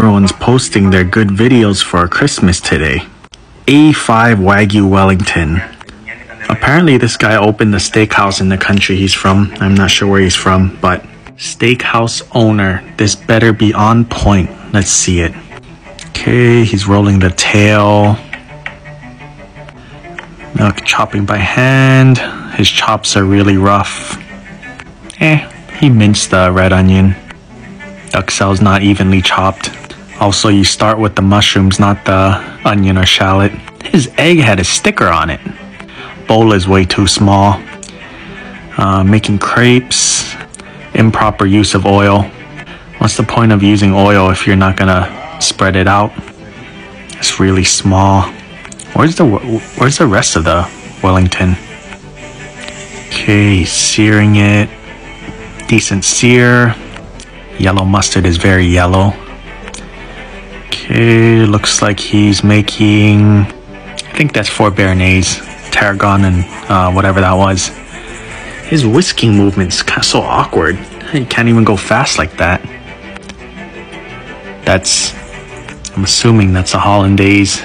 Everyone's posting their good videos for Christmas today. A5 Wagyu Wellington. Apparently, this guy opened the steakhouse in the country he's from. I'm not sure where he's from, but steakhouse owner. This better be on point. Let's see it. Okay, he's rolling the tail. Milk chopping by hand. His chops are really rough. Eh, he minced the red onion. Duxelle's not evenly chopped. Also, you start with the mushrooms, not the onion or shallot. His egg had a sticker on it. Bowl is way too small. Uh, making crepes. Improper use of oil. What's the point of using oil if you're not gonna spread it out? It's really small. Where's the Where's the rest of the Wellington? Okay, searing it. Decent sear. Yellow mustard is very yellow. Okay, looks like he's making. I think that's four Béarnaise, tarragon, and uh, whatever that was. His whisking movement's kind of so awkward. He can't even go fast like that. That's. I'm assuming that's a hollandaise.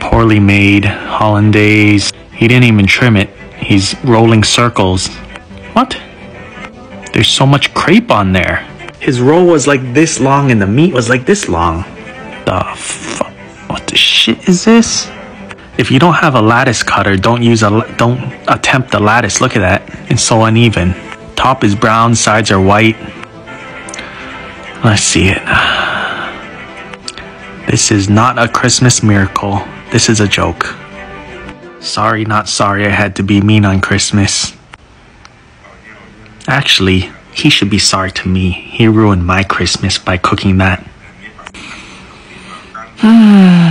Poorly made hollandaise. He didn't even trim it. He's rolling circles. What? There's so much crepe on there. His roll was like this long and the meat was like this long. The fuck? What the shit is this? If you don't have a lattice cutter, don't use a don't attempt the lattice. Look at that. It's so uneven. Top is brown, sides are white. Let's see it. This is not a Christmas miracle. This is a joke. Sorry, not sorry I had to be mean on Christmas. Actually, he should be sorry to me. He ruined my Christmas by cooking that. 嗯